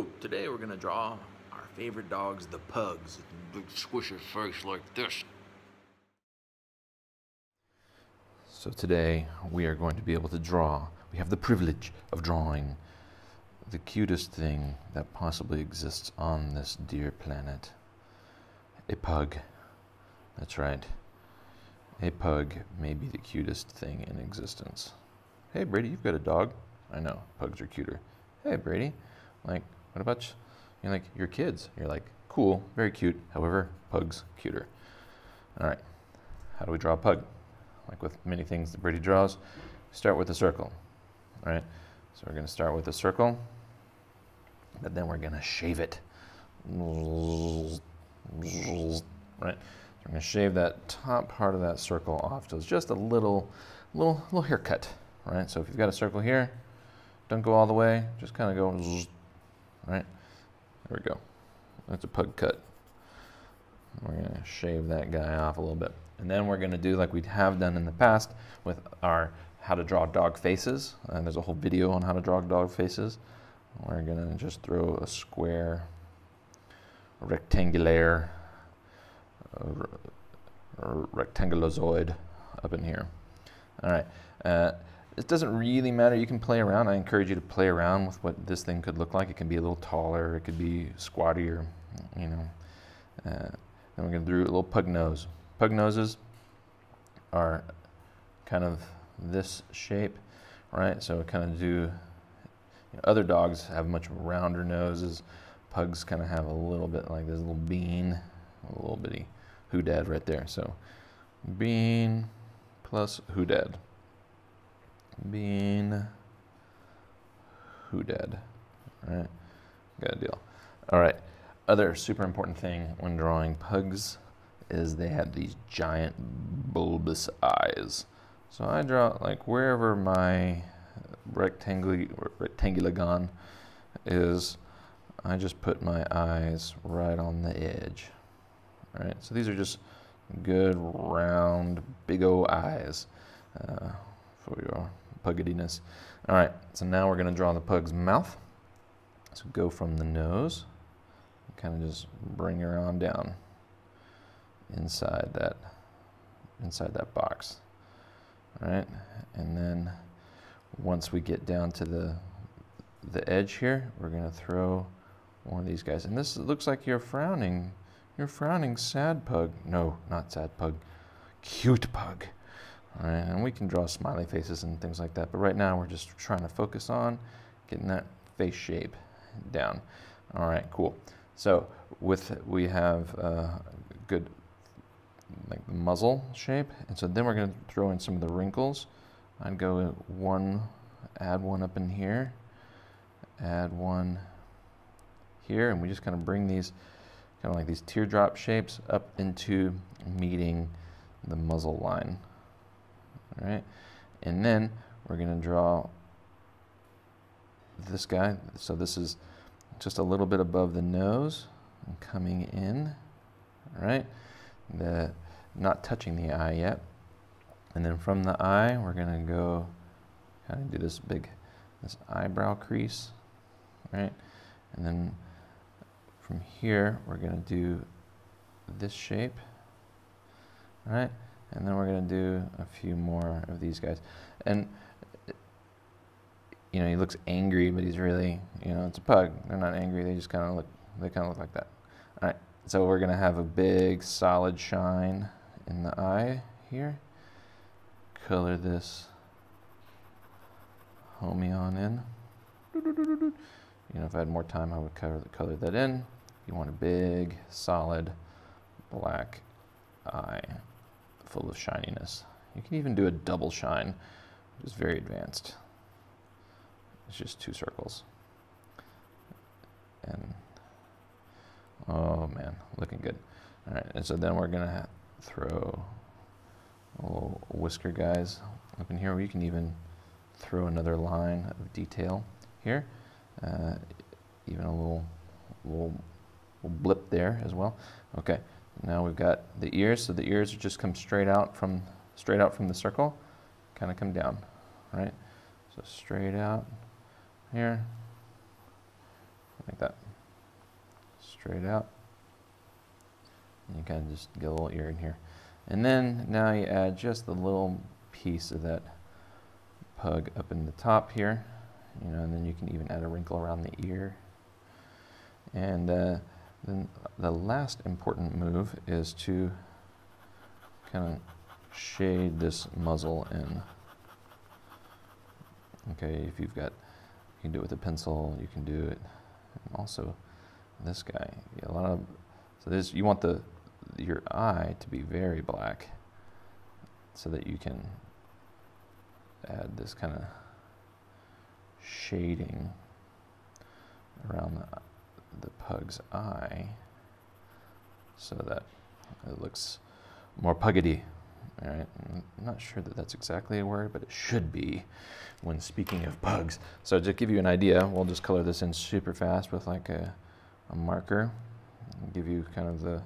So today we're gonna draw our favorite dogs, the pugs. Big squishy face like this. So today we are going to be able to draw. We have the privilege of drawing the cutest thing that possibly exists on this dear planet. A pug. That's right. A pug may be the cutest thing in existence. Hey Brady, you've got a dog. I know, pugs are cuter. Hey Brady, like, what about you? You're like, your kids. You're like, cool, very cute. However, pugs cuter. All right, how do we draw a pug? Like with many things that Brady draws, start with a circle. All right, so we're going to start with a circle, but then we're going to shave it. Right, so we're going to shave that top part of that circle off. So it's just a little, little, little haircut. Right, so if you've got a circle here, don't go all the way, just kind of go right? There we go. That's a pug cut. We're to shave that guy off a little bit. And then we're to do like we have done in the past with our how to draw dog faces. And there's a whole video on how to draw dog faces. We're to just throw a square, rectangular, a rectangulozoid up in here. All right. Uh, it doesn't really matter. You can play around. I encourage you to play around with what this thing could look like. It can be a little taller. It could be squattier, you know. Uh, we're going to do a little pug nose. Pug noses are kind of this shape, right? So we kind of do, you know, other dogs have much rounder noses. Pugs kind of have a little bit like this little bean, a little bitty hoodad right there. So bean plus hoodad being who dead, right? Good deal. All right. Other super important thing when drawing pugs is they have these giant bulbous eyes. So I draw like wherever my rectangular rectangulagon is, I just put my eyes right on the edge. All right. So these are just good round big O eyes uh, for your puggediness. All right, so now we're going to draw the pug's mouth. So go from the nose, kind of just bring her on down inside that inside that box. All right, and then once we get down to the the edge here, we're going to throw one of these guys. And this looks like you're frowning. You're frowning sad pug. No, not sad pug. Cute pug. Right, and we can draw smiley faces and things like that, but right now we're just trying to focus on getting that face shape down. All right, cool. So with we have a good like the muzzle shape, and so then we're going to throw in some of the wrinkles. I'd go one, add one up in here, add one here, and we just kind of bring these kind of like these teardrop shapes up into meeting the muzzle line all right? And then we're going to draw this guy. So this is just a little bit above the nose and coming in, all right? The, not touching the eye yet. And then from the eye, we're going to go kind of do this big, this eyebrow crease, right? And then from here, we're going to do this shape, all right? And then we're going to do a few more of these guys. And, you know, he looks angry, but he's really, you know, it's a pug. They're not angry. They just kind of look, they kind of look like that. All right. So we're going to have a big solid shine in the eye here. Color this homie on in. You know, if I had more time, I would color, color that in. You want a big, solid, black eye full of shininess. You can even do a double shine, which is very advanced. It's just two circles. And, oh man, looking good. All right, and so then we're gonna throw little whisker guys up in here. We can even throw another line of detail here. Uh, even a little, little, little blip there as well. Okay, now we've got the ears, so the ears just come straight out from straight out from the circle, kind of come down, right? So straight out here, like that. Straight out. And you kind of just get a little ear in here. And then now you add just a little piece of that pug up in the top here, you know, and then you can even add a wrinkle around the ear. And uh, then the last important move is to kind of shade this muzzle in. Okay, if you've got, you can do it with a pencil, you can do it. And also, this guy, a lot of, so this, you want the, your eye to be very black so that you can add this kind of shading around the, the pug's eye so that it looks more puggety. All right, I'm not sure that that's exactly a word, but it should be when speaking of pugs. So to give you an idea, we'll just color this in super fast with like a, a marker, and give you kind of the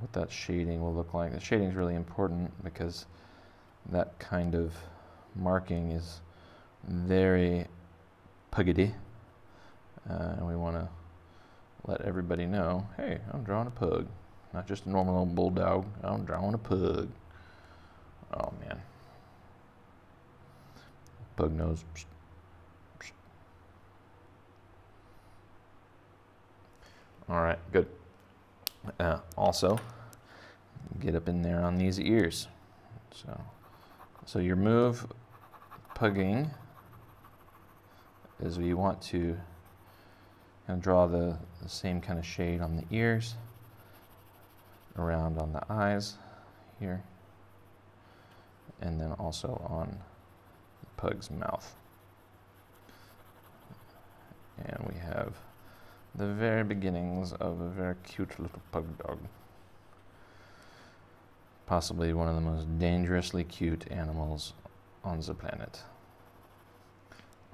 what that shading will look like. The shading is really important because that kind of marking is very puggety. Uh, and we want to let everybody know, hey, I'm drawing a pug. Not just a normal old bulldog, I'm drawing a pug. Oh man. Pug nose. All right, good. Uh, also, get up in there on these ears. So, so your move, pugging, is we want to kind draw the, the same kind of shade on the ears, around on the eyes here, and then also on the pug's mouth. And we have the very beginnings of a very cute little pug dog. Possibly one of the most dangerously cute animals on the planet.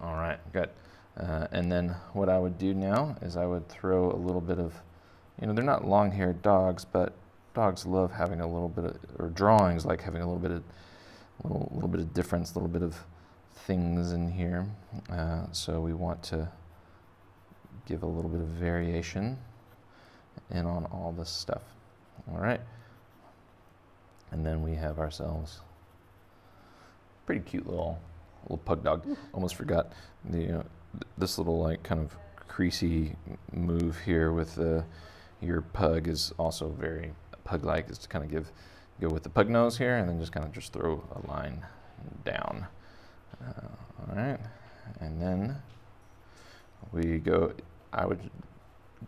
All right, good. Uh, and then what I would do now is I would throw a little bit of, you know, they're not long-haired dogs, but dogs love having a little bit of, or drawings like having a little bit of, little, little bit of difference, a little bit of things in here. Uh, so we want to give a little bit of variation in on all this stuff. All right. And then we have ourselves pretty cute little little pug dog. Almost forgot the uh, this little like kind of creasy move here with the your pug is also very pug-like. Is to kind of give go with the pug nose here and then just kind of just throw a line down. Uh, all right, and then we go I would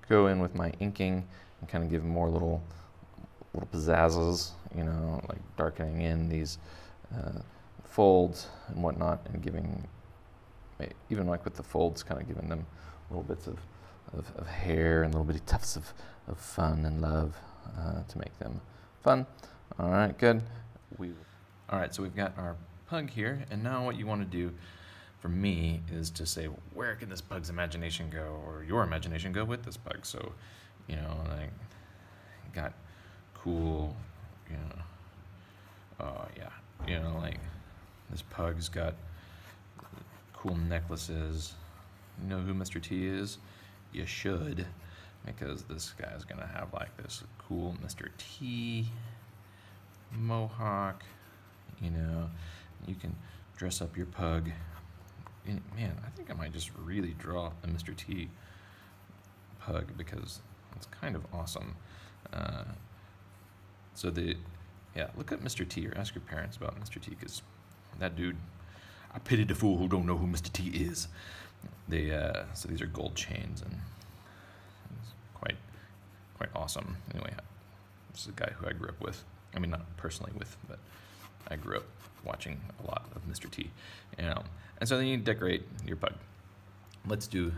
go in with my inking and kind of give more little little pizzazzes, you know, like darkening in these uh, folds and whatnot, and giving even like with the folds, kind of giving them little bits of, of, of hair and little bitty tufts of, of fun and love uh, to make them fun. All right, good. We all right, so we've got our pug here, and now what you want to do for me is to say where can this pug's imagination go or your imagination go with this pug so you know like got cool you know oh yeah you know like this pug's got cool necklaces you know who mr t is you should because this guy's gonna have like this cool mr t mohawk you know you can dress up your pug and man, I think I might just really draw a Mr. T pug because it's kind of awesome. Uh, so the, yeah, look at Mr. T or ask your parents about Mr. T because that dude, I pity the fool who don't know who Mr. T is. They, uh, so these are gold chains and it's quite, quite awesome. Anyway, this is a guy who I grew up with. I mean, not personally with, but I grew up watching a lot of Mr. T. You know, and so then you decorate your pug. Let's do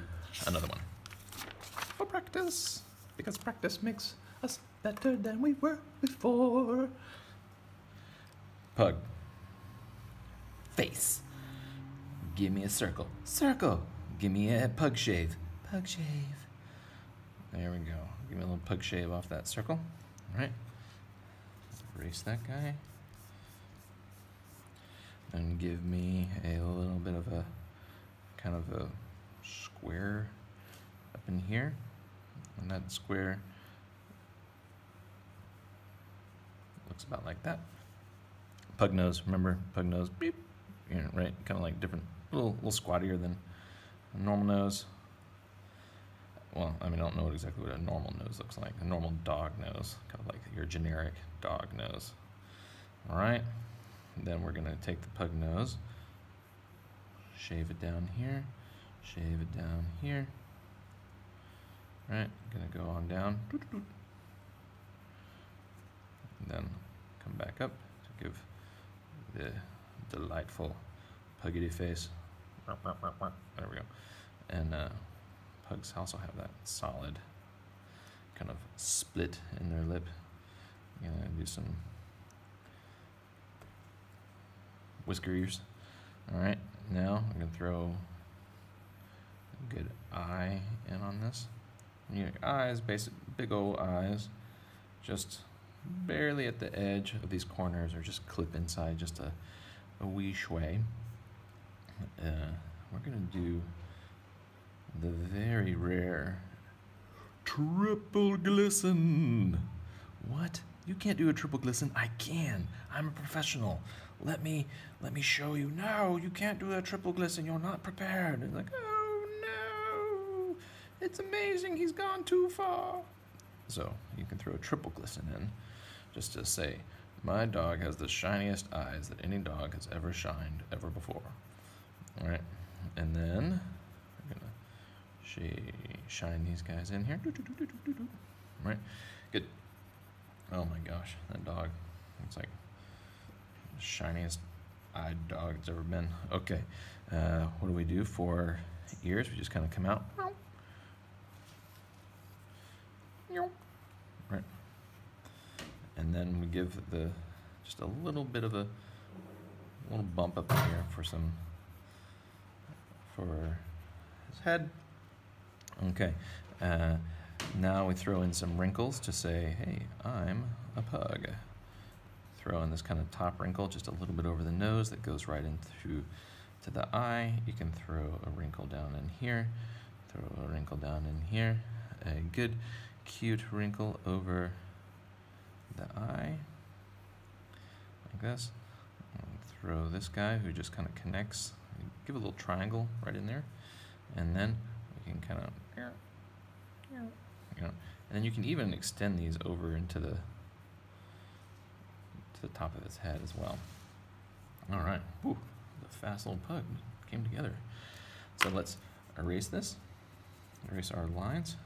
another one. For practice, because practice makes us better than we were before. Pug. Face. Give me a circle. Circle. Give me a pug shave. Pug shave. There we go. Give me a little pug shave off that circle. All right. Erase that guy and give me a little bit of a kind of a square up in here, and that square looks about like that. Pug nose, remember pug nose, beep, you know, right? Kind of like different, a little, little squattier than a normal nose. Well, I mean, I don't know exactly what a normal nose looks like. A normal dog nose, kind of like your generic dog nose. All right, then we're gonna take the pug nose, shave it down here, shave it down here. All right, gonna go on down. And then come back up to give the delightful puggity face. There we go. And uh, pugs also have that solid kind of split in their lip. I'm gonna do some whisker ears. All right, now I'm gonna throw a good eye in on this. You know, eyes, basic, big old eyes, just barely at the edge of these corners or just clip inside just a, a wee shway. Uh, we're gonna do the very rare triple glisten. What? You can't do a triple glisten? I can. I'm a professional. Let me let me show you. No, you can't do a triple glisten. You're not prepared. And like, oh no, it's amazing. He's gone too far. So you can throw a triple glisten in, just to say, my dog has the shiniest eyes that any dog has ever shined ever before. All right, and then we're gonna sh- shine these guys in here. Right, good. Oh my gosh, that dog looks like the shiniest eyed dog it's ever been. Okay, uh, what do we do for ears? We just kind of come out. Right. And then we give the just a little bit of a little bump up here for some for his head. Okay. Uh, now we throw in some wrinkles to say, hey, I'm a pug. Throw in this kind of top wrinkle just a little bit over the nose that goes right into to the eye. You can throw a wrinkle down in here, throw a wrinkle down in here. A good cute wrinkle over the eye, like this. And throw this guy who just kind of connects, give a little triangle right in there, and then we can kind of, you know, and then you can even extend these over into the to the top of his head as well. All right, Ooh, the fast little pug came together. So let's erase this, erase our lines.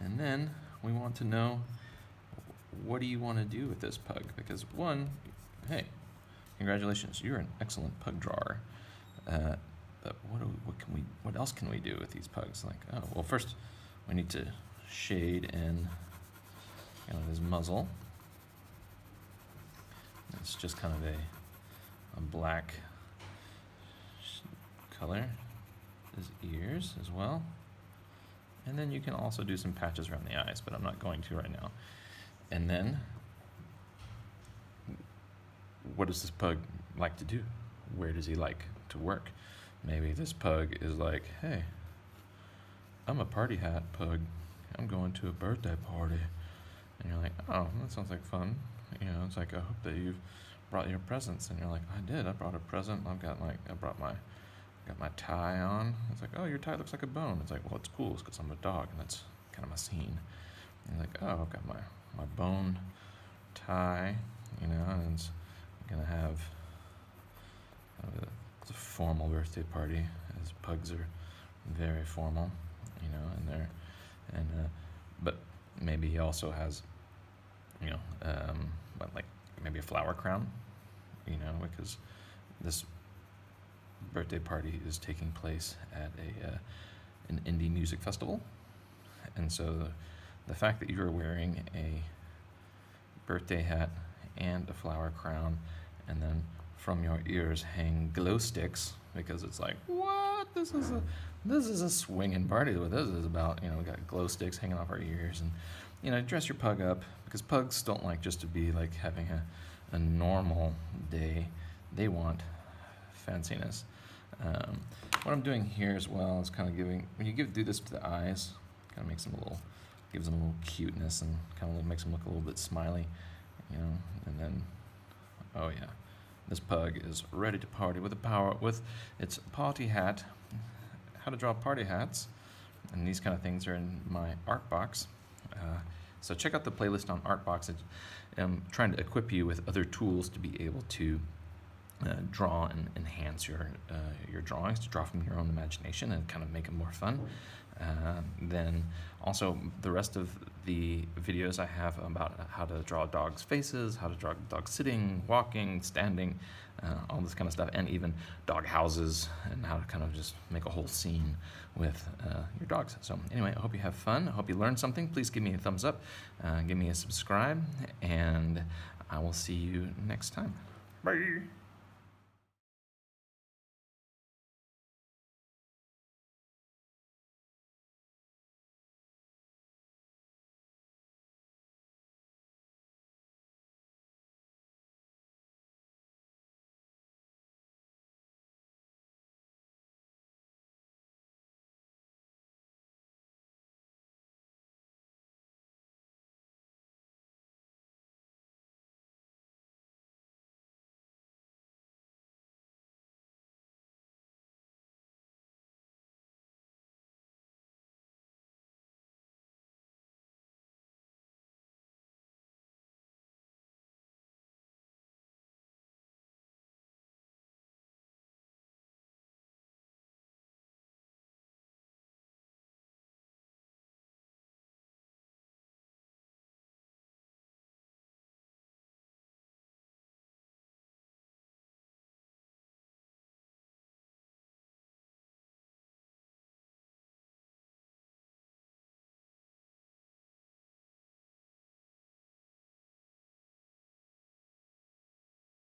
And then we want to know what do you want to do with this pug? Because one, hey, congratulations, you're an excellent pug drawer. Uh, but what, what can we? What else can we do with these pugs? Like, oh, well, first we need to shade in you know, his muzzle. It's just kind of a a black color. His ears as well. And then you can also do some patches around the eyes, but I'm not going to right now. And then, what does this pug like to do? Where does he like to work? Maybe this pug is like, hey, I'm a party hat pug. I'm going to a birthday party. And you're like, oh, that sounds like fun. You know, it's like, I hope that you've brought your presents. And you're like, I did. I brought a present. I've got like, I brought my Got my tie on. It's like, oh, your tie looks like a bone. It's like, well, it's cool. It's because I'm a dog, and that's kind of my scene. And you're like, oh, I've got my, my bone tie, you know, and it's to have a, it's a formal birthday party, as pugs are very formal, you know, and they're, and, uh, but maybe he also has, you know, um, like maybe a flower crown, you know, because this birthday party is taking place at a uh, an indie music festival, and so the, the fact that you are wearing a birthday hat and a flower crown, and then from your ears hang glow sticks because it's like what this is a this is a swinging party. What this is about, you know, we got glow sticks hanging off our ears, and you know, dress your pug up because pugs don't like just to be like having a a normal day. They want fanciness. Um, what I'm doing here as well is kind of giving, when you give do this to the eyes, kind of makes them a little, gives them a little cuteness and kind of makes them look a little bit smiley, you know, and then, oh yeah, this pug is ready to party with a power, with its party hat, how to draw party hats, and these kind of things are in my art box. Uh, so check out the playlist on Artbox. I'm trying to equip you with other tools to be able to uh, draw and enhance your uh, your drawings to draw from your own imagination and kind of make it more fun. Uh, then also the rest of the videos I have about how to draw dogs' faces, how to draw dogs sitting, walking, standing, uh, all this kind of stuff, and even dog houses and how to kind of just make a whole scene with uh, your dogs. So anyway, I hope you have fun. I hope you learned something. Please give me a thumbs up, uh, give me a subscribe, and I will see you next time. Bye.